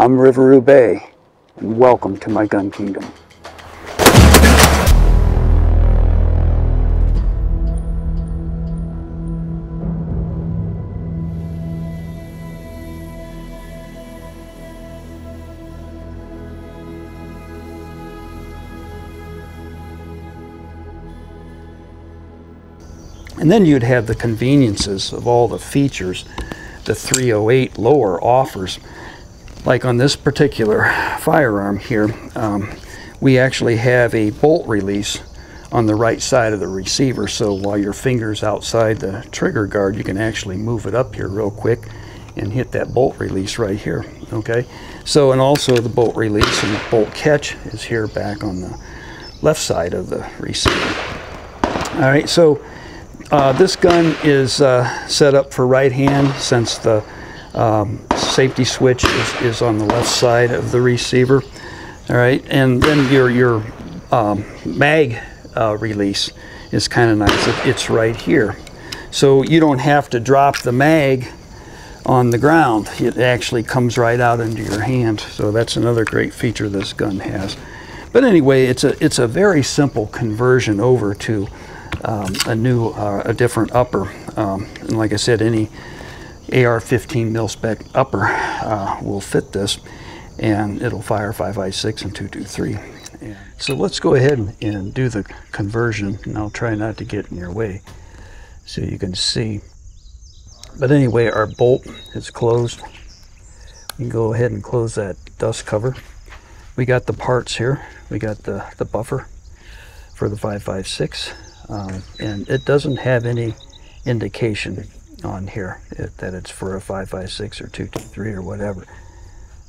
I'm Riveroo Bay, and welcome to my gun kingdom. And then you'd have the conveniences of all the features the 308 lower offers. Like on this particular firearm here, um, we actually have a bolt release on the right side of the receiver. So while your finger's outside the trigger guard, you can actually move it up here real quick and hit that bolt release right here. Okay. So, and also the bolt release and the bolt catch is here back on the left side of the receiver. All right. So uh, this gun is uh, set up for right hand since the um, safety switch is, is, on the left side of the receiver. All right, and then your your um, mag uh, release is kind of nice. It, it's right here, so you don't have to drop the mag on the ground. It actually comes right out into your hand. So that's another great feature this gun has. But anyway, it's a it's a very simple conversion over to um, a new, uh, a different upper. Um, and like I said, any AR-15 mil spec upper uh, will fit this, and it'll fire 5.56 and 223. so let's go ahead and do the conversion, and I'll try not to get in your way so you can see. But anyway, our bolt is closed. You can go ahead and close that dust cover. We got the parts here. We got the, the buffer for the 5.56 um, and it doesn't have any indication on here that it's for a 556 or 223 or whatever.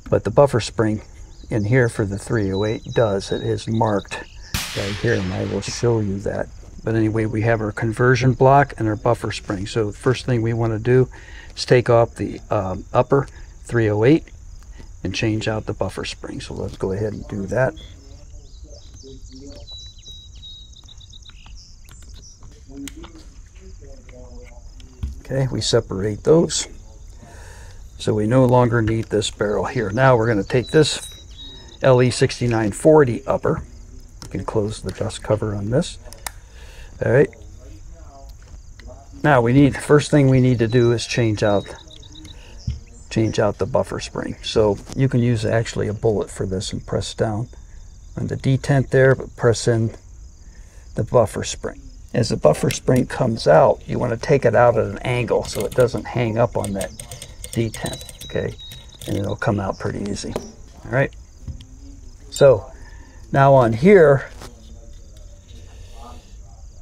But the buffer spring in here for the 308 does. It is marked right here, and I will show you that. But anyway, we have our conversion block and our buffer spring. So first thing we want to do is take off the um, upper 308 and change out the buffer spring. So let's go ahead and do that. Okay, we separate those. So we no longer need this barrel here. Now we're going to take this LE6940 upper. You can close the dust cover on this. All right. Now we need, first thing we need to do is change out change out the buffer spring. So you can use actually a bullet for this and press down on the detent there, but press in the buffer spring as the buffer spring comes out, you want to take it out at an angle so it doesn't hang up on that detent, okay? And it'll come out pretty easy, all right? So now on here,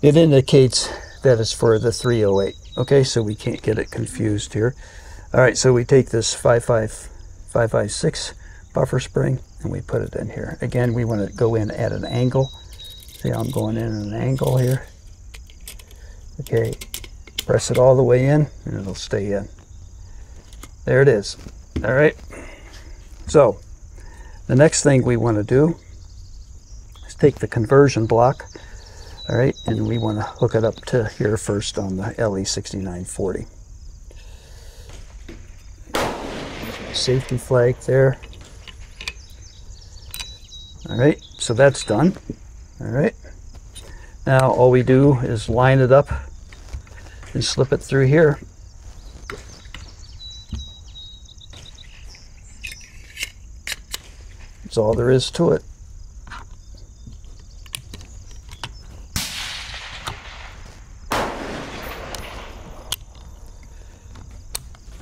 it indicates that it's for the 308, okay? So we can't get it confused here. All right, so we take this 55556 buffer spring and we put it in here. Again, we want to go in at an angle. See I'm going in at an angle here? Okay, press it all the way in and it'll stay in. There it is. All right. So the next thing we want to do is take the conversion block. All right, and we want to hook it up to here first on the LE6940. Safety flag there. All right, so that's done. All right. Now all we do is line it up and slip it through here. That's all there is to it.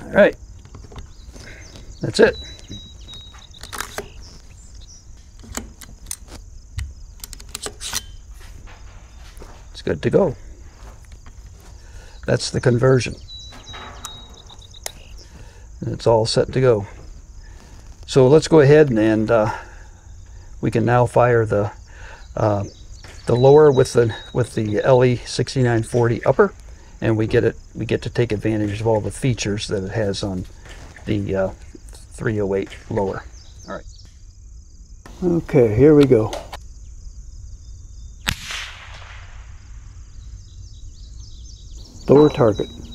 All right, that's it. It's good to go. That's the conversion. And it's all set to go. So let's go ahead and, and uh, we can now fire the uh, the lower with the with the LE 6940 upper, and we get it we get to take advantage of all the features that it has on the uh, 308 lower. All right. Okay, here we go. Lower target.